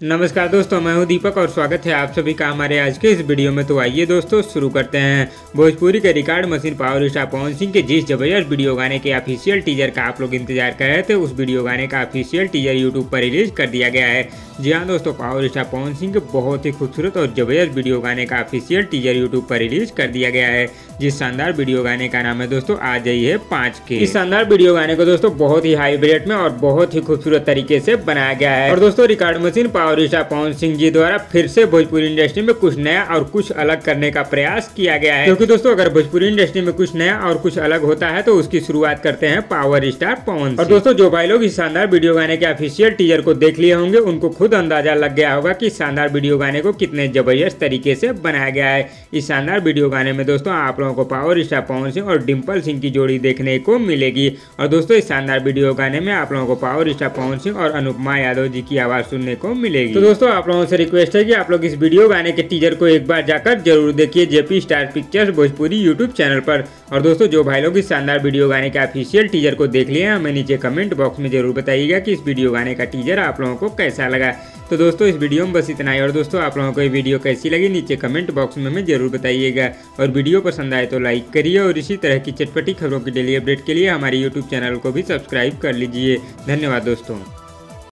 नमस्कार दोस्तों, मैं हूँ दीपक और स्वागत है आप सभी का हमारे आज के इस वीडियो में। तो आइए दोस्तों, शुरू करते हैं। भोजपुरी के record machine power star Pawan Singh के जिस ज़बरदस्त वीडियो गाने के ऑफिशियल टीजर का आप लोग इंतज़ार कर रहे थे, उस वीडियो गाने का ऑफिशियल टीजर यूट्यूब पर रिलीज़ कर दिया गया है। जी हाँ दोस्तों, पावर स्टार पवन सिंह के बहुत ही खूबसूरत और ज़बरदस्त वीडियो गाने का ऑफिशियल टीजर यूट्यूब पर रिलीज़ कर दिया गया है। जिस शानदार वीडियो गाने का नाम है दोस्तों, आ जाइए पाँच के। इस शानदार वीडियो गाने को दोस्तों, बहुत ही हाई में और बहुत ही खूबसूरत तरीके से बनाया गया है। और दोस्तों, record machine power star Pawan Singh ji द्वारा फिर से भोजपुरी इंडस्ट्री में कुछ नया और कुछ अलग करने का प्रयास किया गया है। क्योंकि दोस्तों अगर भोजपुरी इंडस्ट्री में कुछ नया और कुछ अलग होता है तो उसकी शुरुआत करते हैं पावर स्टार पवन और दोस्तों जो भाई लोग इस शानदार वीडियो गाने के ऑफिशियल टीजर को देख लिए होंगे उनको खुद अंदाज़ा लग गया होगा की शानदार वीडियो गाने को कितने ज़बरदस्त तरीके से बनाया गया है। इस शानदार वीडियो गाने में दोस्तों आप लोगों को पावर स्टार पवन सिंह और डिम्पल सिंह की जोड़ी देखने को मिलेगी। और दोस्तों इस शानदार वीडियो गाने में आप लोगों को पावर स्टार पवन सिंह और अनुपमा यादव जी की आवाज़ सुनने को मिलेगी तो दोस्तों, आप लोगों से रिक्वेस्ट है कि आप लोग इस वीडियो गाने के टीजर को एक बार जाकर ज़रूर देखिए JP star pictures Bhojpuri YouTube channel पर। और दोस्तों, जो भाई लोग इस शानदार वीडियो गाने के ऑफिशियल टीजर को देख लिए हमें नीचे कमेंट बॉक्स में ज़रूर बताइएगा कि इस वीडियो गाने का टीजर आप लोगों को कैसा लगा। तो दोस्तों, इस वीडियो में बस इतना ही। और दोस्तों, आप लोगों को ये वीडियो कैसी लगी, नीचे कमेंट बॉक्स में हमें ज़रूर बताइएगा। और वीडियो पसंद आए तो लाइक करिए और इसी तरह की चटपटी खबरों की डेली अपडेट के लिए हमारे यूट्यूब चैनल को भी सब्सक्राइब कर लीजिए। धन्यवाद दोस्तों।